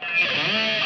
Yeah.